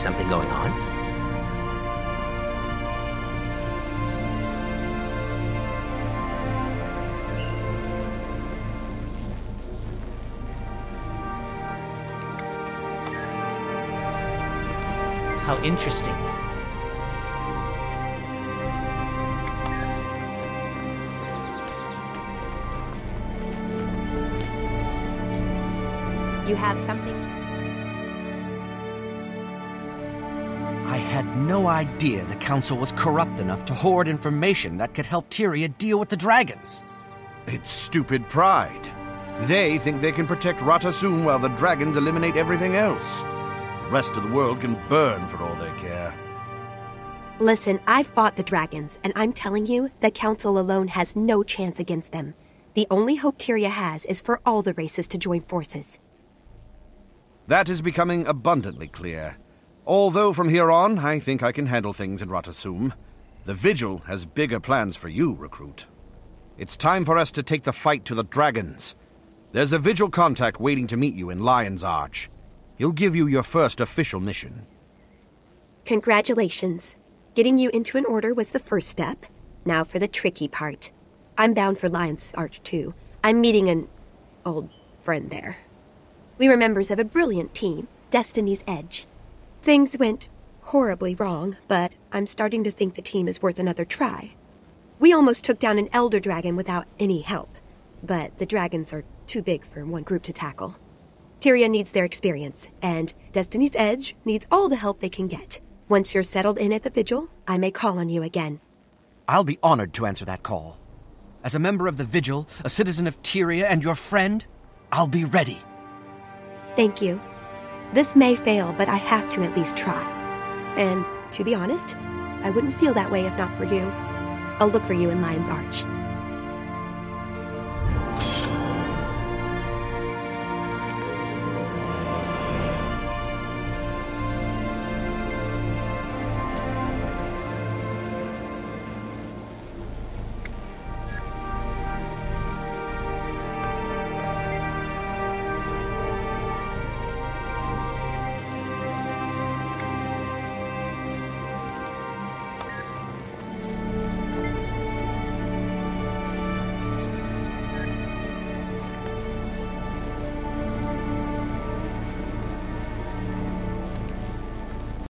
Something going on? How interesting. You have something to... had no idea the Council was corrupt enough to hoard information that could help Tyria deal with the dragons. It's stupid pride. They think they can protect Rata Sum while the dragons eliminate everything else. The rest of the world can burn for all they care. Listen, I've fought the dragons, and I'm telling you, the Council alone has no chance against them. The only hope Tyria has is for all the races to join forces. That is becoming abundantly clear. Although from here on, I think I can handle things in Rata Sum. The Vigil has bigger plans for you, recruit. It's time for us to take the fight to the dragons. There's a Vigil contact waiting to meet you in Lion's Arch. He'll give you your first official mission. Congratulations. Getting you into an order was the first step. Now for the tricky part. I'm bound for Lion's Arch too. I'm meeting an old friend there. We were members of a brilliant team, Destiny's Edge. Things went horribly wrong, but I'm starting to think the team is worth another try. We almost took down an Elder Dragon without any help, but the dragons are too big for one group to tackle. Tyria needs their experience, and Destiny's Edge needs all the help they can get. Once you're settled in at the Vigil, I may call on you again. I'll be honored to answer that call. As a member of the Vigil, a citizen of Tyria, and your friend, I'll be ready. Thank you. This may fail, but I have to at least try. And to be honest, I wouldn't feel that way if not for you. I'll look for you in Lion's Arch.